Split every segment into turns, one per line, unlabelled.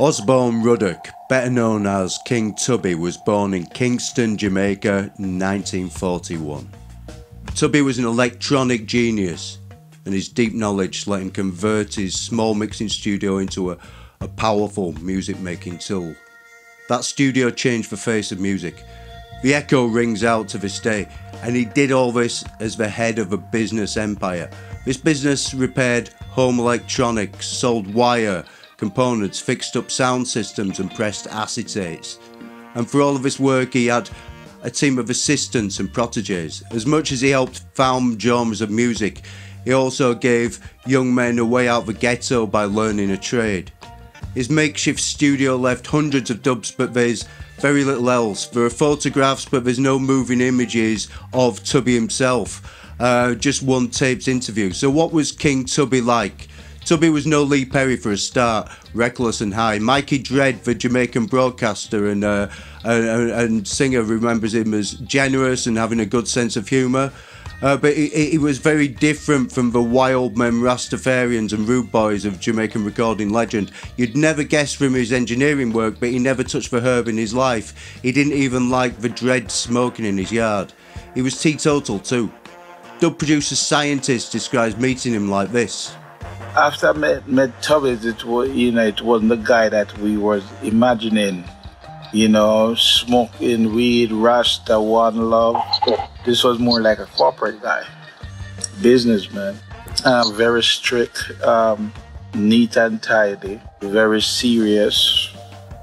Osbourne Ruddock, better known as King Tubby, was born in Kingston, Jamaica in 1941. Tubby was an electronic genius, and his deep knowledge let him convert his small mixing studio into a, a powerful music making tool. That studio changed the face of music. The echo rings out to this day, and he did all this as the head of a business empire. This business repaired home electronics, sold wire, components, fixed up sound systems, and pressed acetates. And for all of his work, he had a team of assistants and proteges. As much as he helped found genres of music, he also gave young men a way out of the ghetto by learning a trade. His makeshift studio left hundreds of dubs, but there's very little else. There are photographs, but there's no moving images of Tubby himself. Uh, just one taped interview. So, what was King Tubby like? Tubby was no Lee Perry for a start, reckless and high. Mikey Dread, the Jamaican broadcaster and, uh, and, and, singer, remembers him as generous and having a good sense of humour. Uh, but he, he, was very different from the wild men Rastafarians and rude boys of Jamaican recording legend. You'd never guess from his engineering work, but he never touched the herb in his life. He didn't even like the dread smoking in his yard. He was teetotal too. Dub producer scientist describes meeting him like this
after I met, met Tubbies, it was you know it wasn't the guy that we was imagining. You know, smoking weed, Rasta, one love. This was more like a corporate guy, businessman. Uh, very strict, um, neat and tidy, very serious.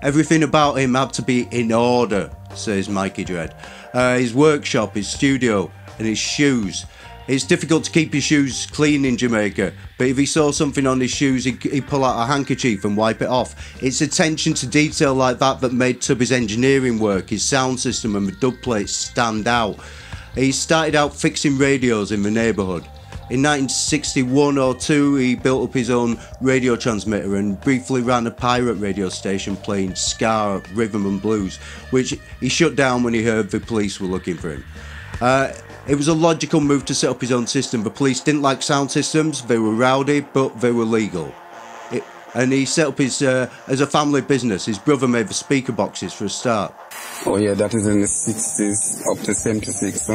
Everything about him had to be in order, says Mikey Dread. Uh, his workshop, his studio, and his shoes. It's difficult to keep your shoes clean in Jamaica, but if he saw something on his shoes, he'd, he'd, pull out a handkerchief and wipe it off. It's attention to detail like that that made Tubby's engineering work, his sound system, and the dub plates stand out. He started out fixing radios in the neighbourhood. In 1961 or 2, he built up his own radio transmitter and briefly ran a pirate radio station playing ska, rhythm, and blues, which he shut down when he heard the police were looking for him. Uh, it was a logical move to set up his own system. The police didn't like sound systems, they were rowdy, but they were legal. It, and he set up his, uh, as a family business. His brother made the speaker boxes for a start.
Oh yeah, that is in the 60s up to 76.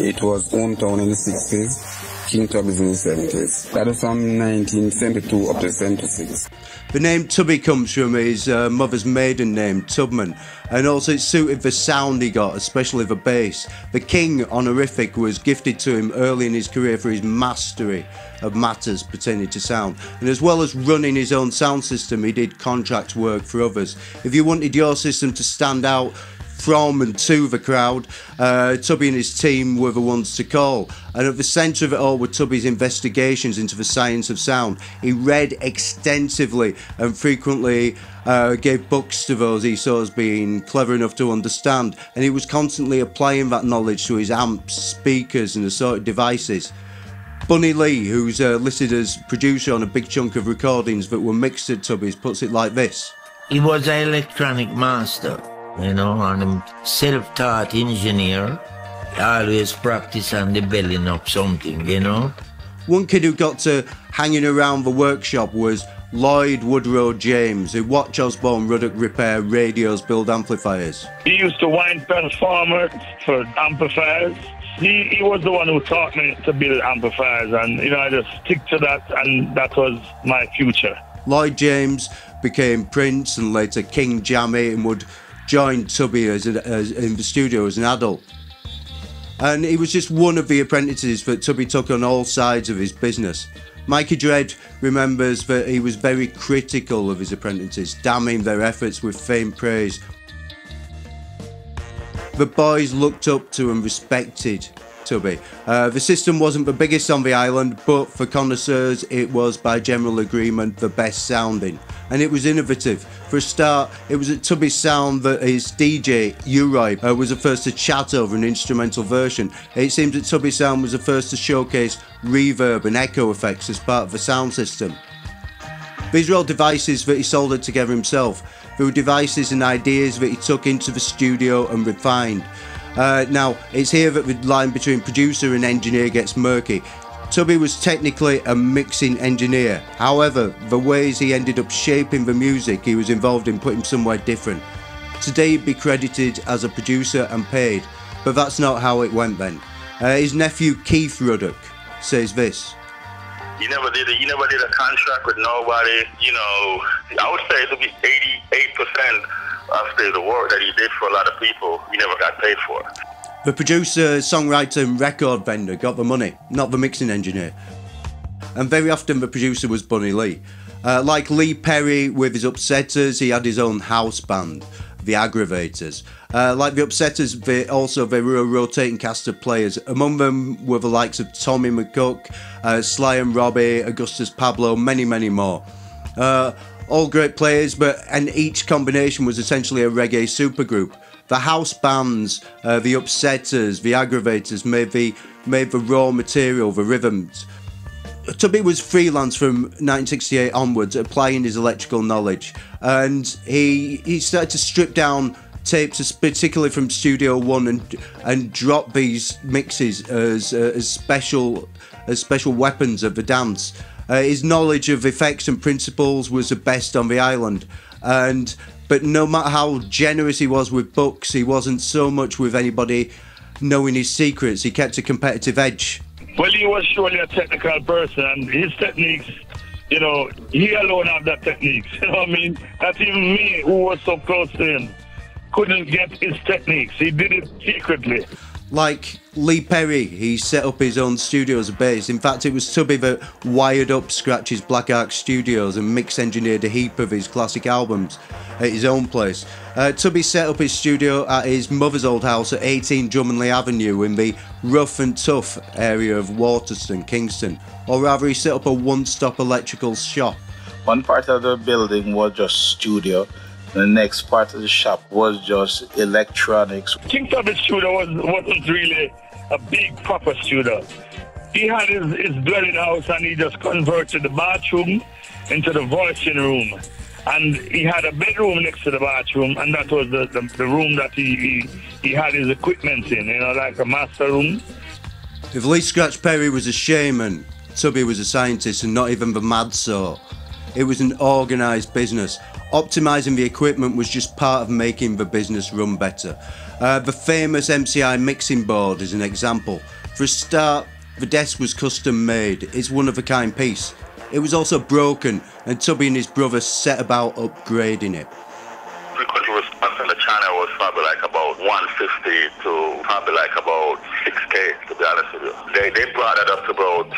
It was hometown in the 60s. King Tubby's in the 70s. That is from 1972 up to 76.
The name Tubby comes from his uh, mother's maiden name, Tubman, and also it suited the sound he got, especially the bass. The King honorific was gifted to him early in his career for his mastery of matters pertaining to sound. And as well as running his own sound system, he did contract work for others. If you wanted your system to stand out, from and to the crowd. Uh, Tubby and his team were the ones to call. And at the centre of it all were Tubby's investigations into the science of sound. He read extensively and frequently uh, gave books to those he saw as being clever enough to understand. And he was constantly applying that knowledge to his amps, speakers, and assorted devices. Bunny Lee, who's uh, listed as producer on a big chunk of recordings that were mixed at Tubby's, puts it like this.
He was an electronic master you know, and I'm self-taught engineer. I always practice on developing up something, you know.
One kid who got to hanging around the workshop was Lloyd Woodrow James, who watched Osbourne Ruddock repair radios, build amplifiers.
He used to wind transformers for amplifiers. He, he was the one who taught me to build amplifiers, and you know I just stick to that, and that was my future.
Lloyd James became Prince and later King Jammy and would joined Tubby as, a, as in the studio as an adult. And he was just one of the apprentices that Tubby took on all sides of his business. Mikey Dread remembers that he was very critical of his apprentices, damning their efforts with faint praise. The boys looked up to and respected Tubby. Uh, the system wasn't the biggest on the island, but for connoisseurs, it was by general agreement the best sounding. And it was innovative. For a start, it was at Tubby's sound that his DJ, U-Roy, uh, was the first to chat over an instrumental version. It seems that Tubby sound was the first to showcase reverb and echo effects as part of the sound system. These were all devices that he soldered together himself. They were devices and ideas that he took into the studio and refined. Uh, now, it's here that the line between producer and engineer gets murky. Tubby was technically a mixing engineer. However, the ways he ended up shaping the music he was involved in put him somewhere different. Today he'd be credited as a producer and paid, but that's not how it went then. Uh, his nephew Keith Ruddock says this.
You never did a, you never did a contract with nobody. You know, I would say it would be 88 percent of the, the work that he did for a lot of people. He never got paid for.
The producer, songwriter, and record vendor got the money, not the mixing engineer. And very often the producer was Bunny Lee. Uh, like Lee Perry with his Upsetters, he had his own house band, the Aggravators. Uh, like the Upsetters, they also they were a rotating cast of players. Among them were the likes of Tommy McCook, uh, Sly and Robbie, Augustus Pablo, many, many more. Uh, all great players, but and each combination was essentially a reggae supergroup the house bands, uh, the upsetters, the aggravators made the made the raw material, the rhythms. Tubby was freelance from 1968 onwards, applying his electrical knowledge, and he he started to strip down tapes, particularly from Studio One, and and drop these mixes as uh, as special as special weapons of the dance. Uh, his knowledge of effects and principles was the best on the island, and but no matter how generous he was with books, he wasn't so much with anybody knowing his secrets. He kept a competitive edge.
Well, he was surely a technical person, and his techniques, you know, he alone had that techniques. You know what I mean? Not even me, who was so close to him, couldn't get his techniques. He did it secretly.
Like Lee Perry, he set up his own studio as a base. In fact, it was Tubby that wired up Scratch's Black Ark Studios and mix engineered a heap of his classic albums at his own place. Uh, Tubby set up his studio at his mother's old house at 18 Drumilly Avenue in the rough and tough area of Waterhouse, Kingston. Or rather, he set up a one stop electrical shop.
One part of the building was just studio the next part of the shop was just electronics.
King Tubby's studio was, wasn't really a big proper studio. He had his, his dwelling house and he just converted the bathroom into the voicing room. And he had a bedroom next to the bathroom, and that was the, the, the room that he, he, he had his equipment in, you know, like a master room.
If Lee Scratch Perry was a shaman, Tubby was a scientist and not even the mad sort. It was an organised business. Optimizing the equipment was just part of making the business run better. Uh, the famous MCI mixing board is an example. For a start, the desk was custom made. It's one of a kind piece. It was also broken, and Tubby and his brother set about upgrading it.
The channel was probably like 150 to probably like about 6K, to be honest with you. They, they brought it up to about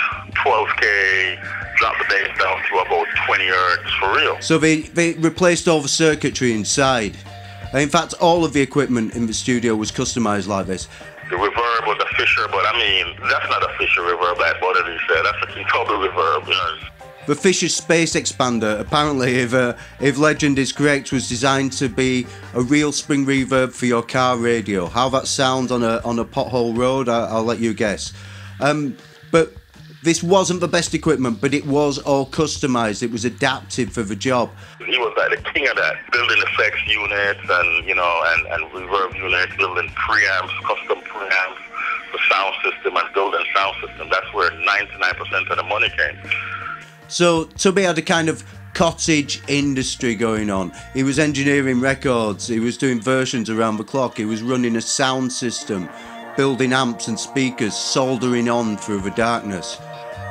12K, drop the bass down to about 20 hertz for real.
So they, they replaced all the circuitry inside. In fact, all of the equipment in the studio was customized like this.
The reverb was a Fisher, but I mean, that's not a Fisher reverb like he say? That's a King reverb, you know.
The Fisher Space Expander, apparently, if, uh, if legend is correct, was designed to be a real spring reverb for your car radio. How that sounds on a on a pothole road, I, will let you guess. Um, but this wasn't the best equipment, but it was all customized. It was adapted for the job.
He was like the king of that, building effects units and you know and, and reverb units, building preamps, custom preamps, the sound system and building sound system. That's where 99% of the money came.
So Tubby had a kind of cottage industry going on. He was engineering records, he was doing versions around the clock, he was running a sound system, building amps and speakers, soldering on through the darkness.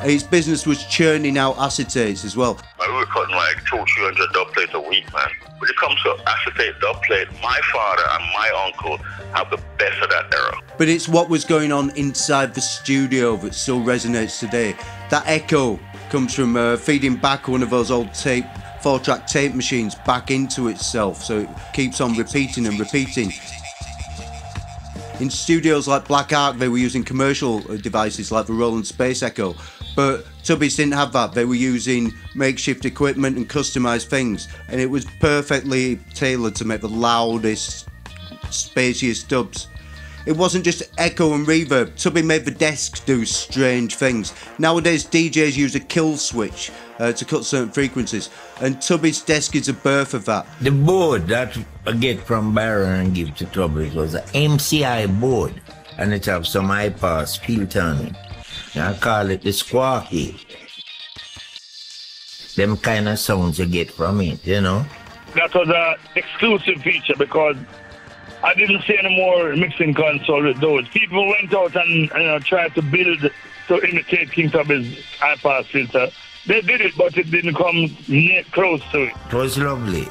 His business was churning out acetates as well.
we were cutting like two, three hundred dub plates a week, man. When it comes to acetate dub plate, my father and my uncle have the best of that era.
But it's what was going on inside the studio that still resonates today. That echo comes from uh, feeding back one of those old tape four track tape machines back into itself so it keeps on repeating and repeating in studios like Black Ark, they were using commercial devices like the Roland Space Echo, but Tubby's didn't have that. They were using makeshift equipment and customized things, and it was perfectly tailored to make the loudest, spaciest dubs. It wasn't just echo and reverb. Tubby made the desk do strange things. Nowadays, DJs use a kill switch uh, to cut certain frequencies, and Tubby's desk is a birth of that.
The board that I get from Byron and give to Tubby was an MCI board, and it have some high pass filter on it. I call it the squawky. Them kind of sounds you get from it, you know.
That was an exclusive feature because I didn't see any more mixing console with those. People went out and you know, tried to build to imitate King Tubby's high pass filter. They did it, but it didn't come near close to it.
It was lovely.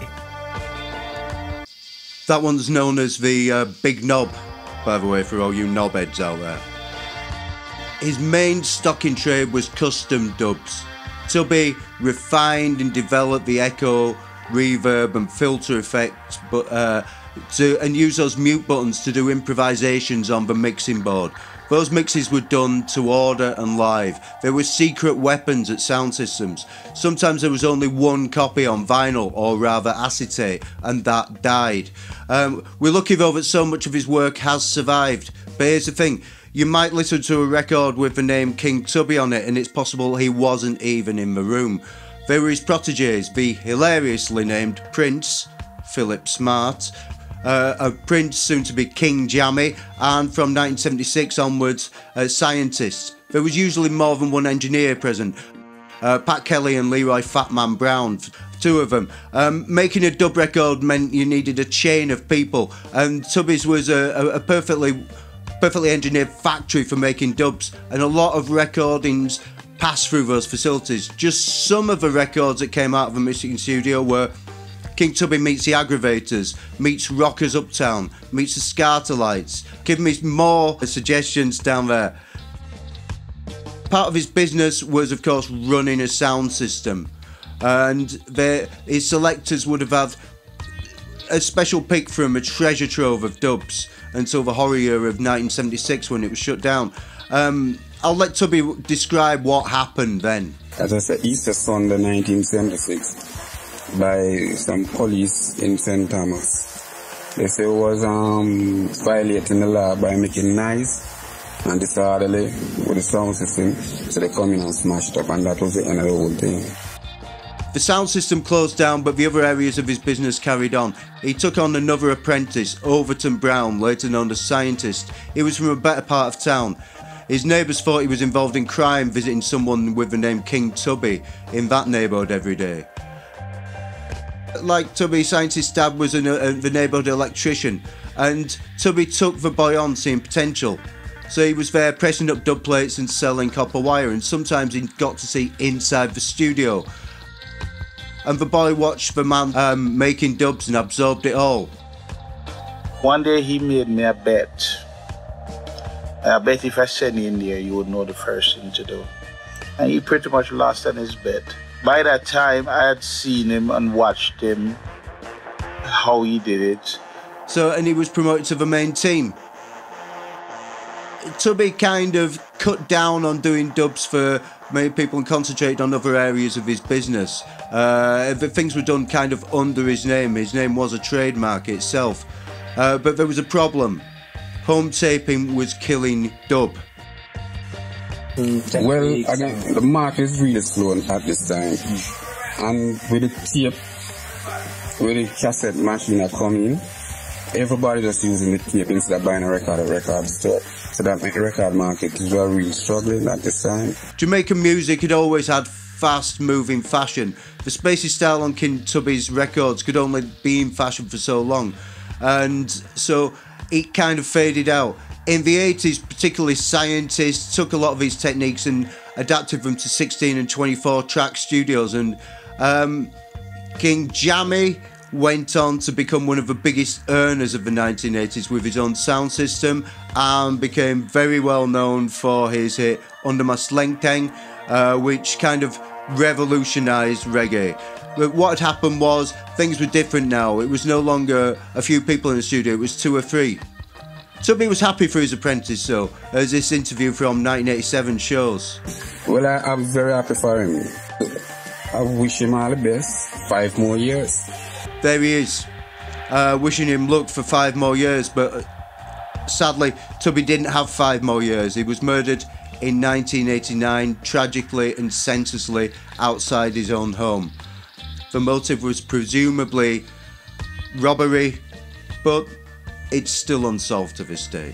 That one's known as the uh, Big Knob, by the way, for all you knobheads out there. His main stock in trade was custom dubs. Tubby refined and developed the echo, reverb, and filter effects, but uh, to and use those mute buttons to do improvisations on the mixing board. Those mixes were done to order and live. There were secret weapons at sound systems. Sometimes there was only one copy on vinyl, or rather acetate, and that died. Um, we're lucky though that so much of his work has survived. But here's the thing you might listen to a record with the name King Tubby on it, and it's possible he wasn't even in the room. There were his proteges, the hilariously named Prince, Philip Smart, uh, a Prince, soon to be King Jammy, and from 1976 onwards, uh, scientists. There was usually more than one engineer present. Uh, Pat Kelly and Leroy Fatman Brown, two of them. Um, making a dub record meant you needed a chain of people, and Tubby's was a, a, a perfectly, perfectly engineered factory for making dubs, and a lot of recordings passed through those facilities. Just some of the records that came out of the mixing studio were King Tubby meets the Aggravators, meets Rockers Uptown, meets the Skatalites. Give me more suggestions down there. Part of his business was, of course, running a sound system, and his selectors would have had a special pick from a treasure trove of dubs until the horror year of 1976 when it was shut down. Um, I'll let Tubby describe what happened then.
As I said, Easter Sunday 1976 by some police in St. Thomas. They say it was um, violating the law by making noise and disorderly with the sound system. So they come in and smashed up and that was the end of the whole thing.
The sound system closed down, but the other areas of his business carried on. He took on another apprentice, Overton Brown, later known as Scientist. He was from a better part of town. His neighbours thought he was involved in crime, visiting someone with the name King Tubby in that neighbourhood every day like Tubby Scientist Dad was an, uh, the neighbourhood electrician, and Tubby took the boy on, seeing potential. So he was there pressing up dub plates and selling copper wire, and sometimes he got to see inside the studio. And the boy watched the man um, making dubs and absorbed it all.
One day he made me a bet. I bet if I sent you in there, you would know the first thing to do. And he pretty much lost on his bet by that time, I had seen him and watched him, how he did it.
So, and he was promoted to the main team. Tubby kind of cut down on doing dubs for many people and concentrated on other areas of his business. Uh, things were done kind of under his name. His name was a trademark itself. Uh, but there was a problem. Home taping was killing dub.
Well, again, the market is really slow at this time. And with the tape, with the cassette machine are coming, everybody just using the tape instead of buying a record at record store. So that the record market is really struggling at this time.
Jamaican music had always had fast moving fashion. The spacey style on King Tubby's records could only be in fashion for so long. And so it kind of faded out in the 80s, particularly scientists took a lot of these techniques and adapted them to 16 and 24 track studios. And um, King Jammy went on to become one of the biggest earners of the 1980s with his own sound system and became very well known for his hit Under My Sleng Teng, uh, which kind of revolutionized reggae. But what had happened was things were different now. It was no longer a few people in the studio, it was two or three. Tubby was happy for his apprentice, so as this interview from 1987 shows.
Well, I, am very happy for him. I wish him all the best. Five more years.
There he is. Uh, wishing him luck for five more years, but uh, sadly, Tubby didn't have five more years. He was murdered in 1989, tragically and senselessly, outside his own home. The motive was presumably robbery, but it's still unsolved to this day.